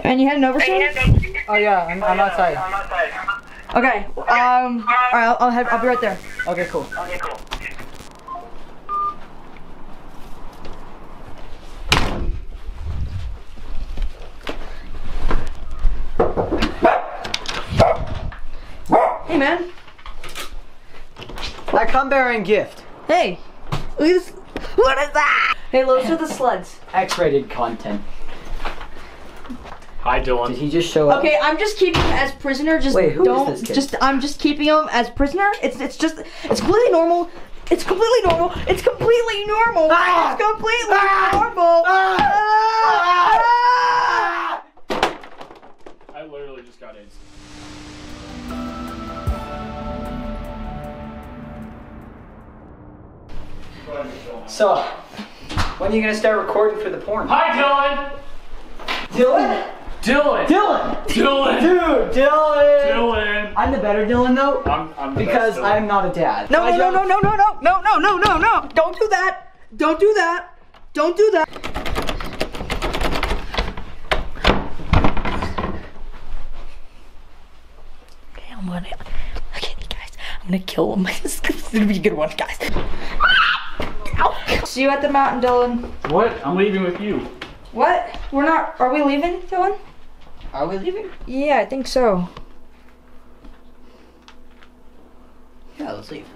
And you heading over soon? Oh yeah, I'm, I'm outside. Okay. Um. All right. I'll, I'll head. I'll be right there. Okay, cool. Okay. Cool. Hey, man. I come bearing gift. Hey. Look at this. What is that? Hey, those are the sleds. X-rated content. Hi, Dylan. Did he just show up? Okay, I'm just keeping him as prisoner. Just Wait, who is don't. this kid? Just I'm just keeping him as prisoner. It's it's just it's completely normal. It's completely normal. It's completely normal. Ah! It's completely Ah! normal. Ah! Ah! I literally just got AIDS. So, when are you gonna start recording for the porn? Hi, Dylan. Dylan? Dylan. Dylan! Dylan. Dude, Dylan! Dylan. I'm the better Dylan though, I'm, I'm the because best Dylan. I'm not a dad. No, no, no, no, no, no, no, no, no, no, no, no! Don't do that! Don't do that! Don't do that! Okay, I'm gonna. Okay, guys, I'm gonna kill him. this is gonna be a good one, guys. See you at the mountain, Dylan. What? I'm leaving with you. What? We're not. Are we leaving, Dylan? Are we leaving? Yeah, I think so. Yeah, let's leave.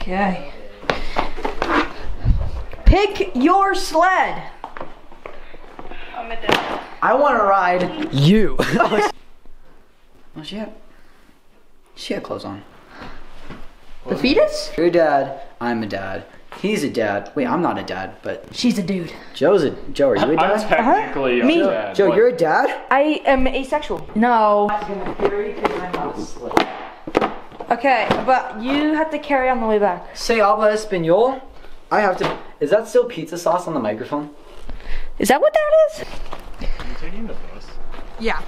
Okay. Pick your sled. I'm a dad. I want to ride you. oh, she had, she had clothes on. The fetus? You're a dad. I'm a dad. He's a dad. Wait, I'm not a dad, but She's a dude. Joe's a Joe. Are you a I'm dad? technically a uh-huh. Me. dad. Joe, but- you're a dad. I am asexual. No. Okay, but you have to carry on the way back. Say habla español. I have to. Is that still pizza sauce on the microphone? Is that what that is? I'm taking the bus. Yeah.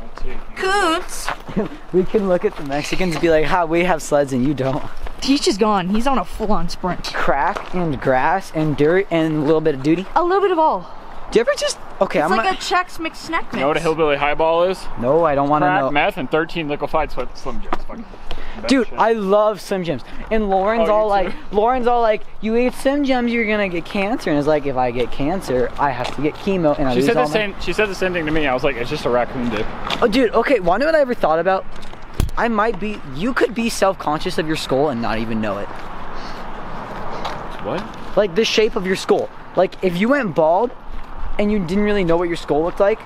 I'm taking- Coots. We can look at the Mexicans and be like, "Ha, we have sleds and you don't." He's just gone. He's on a full-on sprint. Crack and grass and dirt and a little bit of duty. A little bit of all. Do you ever just? Okay, It's I'm like not. a Chex mix snack mix. You know what a hillbilly highball is? no, I don't want to Crack, know. meth, and 13 liquefied sweat Slim Jims. Dude, shit. I love Slim Jims. And Lauren's Oh, all like, too? Lauren's all like, you eat Slim Jims, you're gonna get cancer. And it's like, if I get cancer, I have to get chemo. And I She lose said all the my- same. She said the same thing to me. I was like, it's just a raccoon dip. Oh, dude. Okay, wonder what I ever thought about. I might be. You could be self-conscious of your skull and not even know it. What? Like the shape of your skull. Like if you went bald, and you didn't really know what your skull looked like,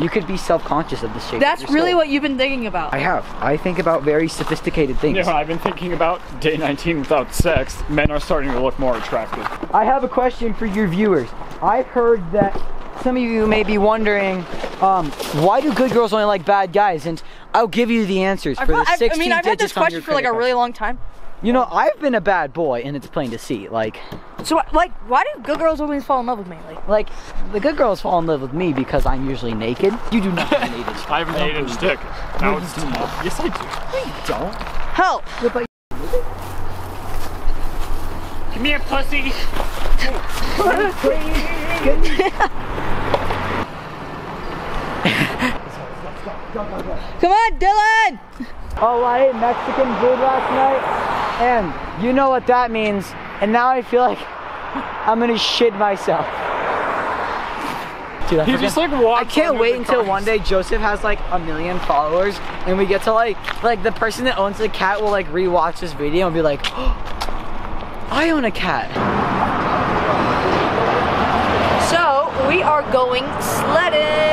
you could be self-conscious of the shape. That's of your really skull. what you've been thinking about. I have. I think about very sophisticated things. You know, I've been thinking about day 19 without sex. Men are starting to look more attractive. I have a question for your viewers. I've heard that some of you may be wondering, um, why do good girls only like bad guys? And I'll give you the answers I've, for the I've- 16 I mean, I've had this question for like a credit really long time. You know, I've been a bad boy, and it's plain to see. Like, So, like, why do good girls always fall in love with me? Like, like the good girls fall in love with me because I'm usually naked. You do not have an eight inch. I have an don't 8 inch believe dick. Now it's tall. Yes, I do. You Don't. help! Look like Give me a pussy. Come on, Dylan! Oh, I ate Mexican food last night, and you know what that means. And now I feel like I'm gonna shit myself. Dude, I He just like walked. I can't wait until cars. one day Joseph has like a million followers and we get to like like the person that owns the cat will like rewatch this video and be like, I own a cat. So, we are going sledding!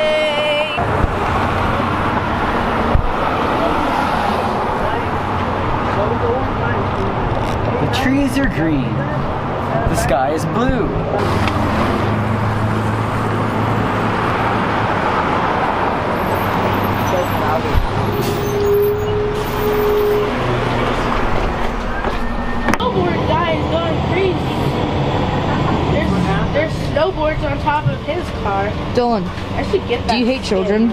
The trees are green. The sky is blue. snowboard guy is going crazy. There's, there's snowboards on top of his car. Dylan, I should get that. do you hate children?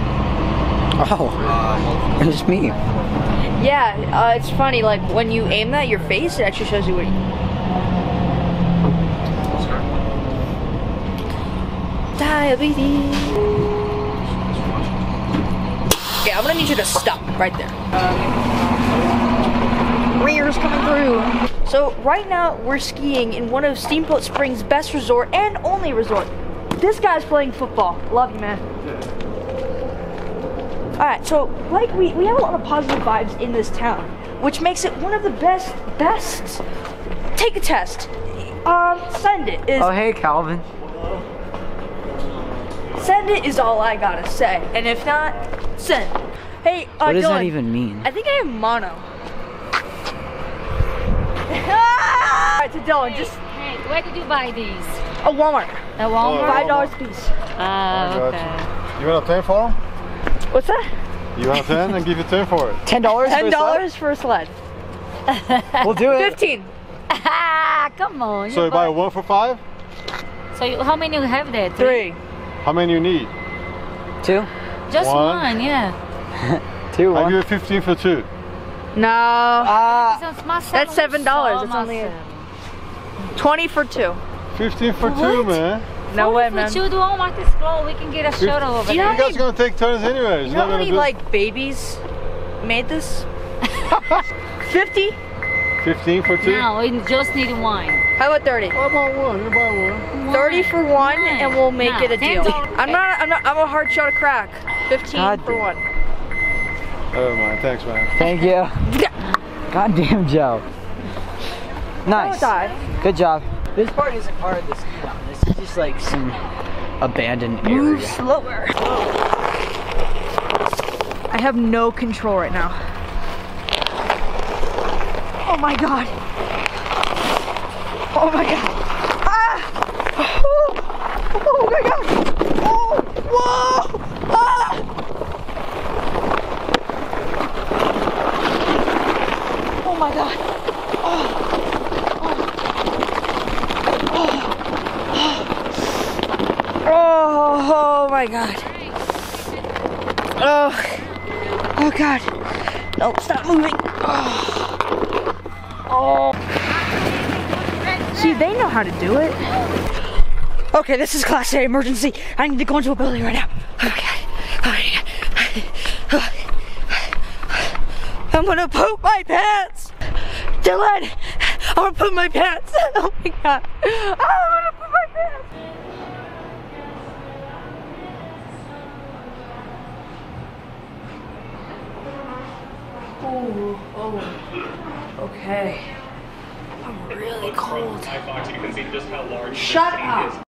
Oh, it's me. Yeah, uh, it's funny. Like when you aim that your face, it actually shows you what. Diabetes. Okay, I'm gonna need you to stop right there. Rears coming through. So right now we're skiing in one of Steamboat Springs' best resort and only resort. This guy's playing football. Love you, man. Alright, so like we, we have a lot of positive vibes in this town, which makes it one of the best best take a test. Um, send it is Oh, hey, Calvin. send it is all I gotta say. And if not, send. Hey, uh, What does that even mean? I think I have mono. Alright, to Dylan, just Hey, where did you buy these? a Walmart. At Walmart? Five dollars a piece. Ah, got okay. You want a 10 for him? What's that? You want a 10 and give you 10 for it. Ten dollars. Ten dollars for a sled. We'll do it. Fifteen. Ah, come on. So you buy one for five? So you, how many you have there? Three. How many you need? Two. Just One. one, yeah. Two. I One. give you 15 for two. No. Ah. That's $7. That's only Twenty for two. 15 for two, man. No way, If man. we choose Walmart is closed, we can get a shuttle over You know there. You guys are gonna take turns anyways. You You're know how many like babies made this? Fifty? 15 for two? No, we just need one. How about thirty? How about one? You buy one. Thirty for one, and we'll make No, it a deal. I'm not. I'm not. I'm a hard shot of crack. Fifteen God for damn. one. Oh man, thanks man. Thank you. Goddamn, Joe. Nice. Don't. Good job. This part isn't part of the mountain. This is just like some abandoned Move slower. I have no control right now. Oh my god. Oh my god. Ah! Oh, oh my god. Oh, whoa! Ah! Oh my god. Oh, oh my god. Oh, oh god. No, stop moving. Oh. oh. See, they know how to do it. Okay, this is class A emergency. I need to go into a building right now. Oh, okay. Oh, I'm gonna poop my pants. Dylan, I'm gonna poop my pants. Oh my god. I'm Oh, oh. Okay. I'm really cold. Shut up.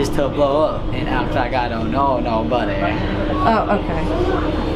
Is to blow up and act like I don't know nobody. Oh, okay.